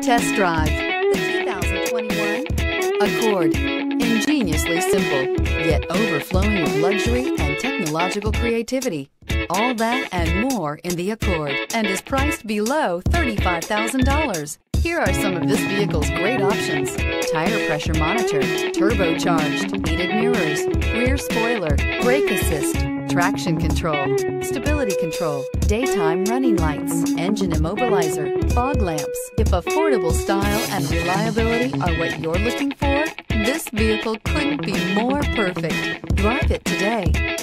Test drive the 2021 Accord. Ingeniously simple, yet overflowing with luxury and technological creativity. All that and more in the Accord and is priced below $35,000. Here are some of this vehicle's great options. Tire pressure monitor, turbocharged, heated mirrors, rear spoiler, brake assist, traction control, stability control, daytime running lights, engine immobilizer, fog lamps. If affordable style and reliability are what you're looking for, this vehicle couldn't be more perfect. Drive it today.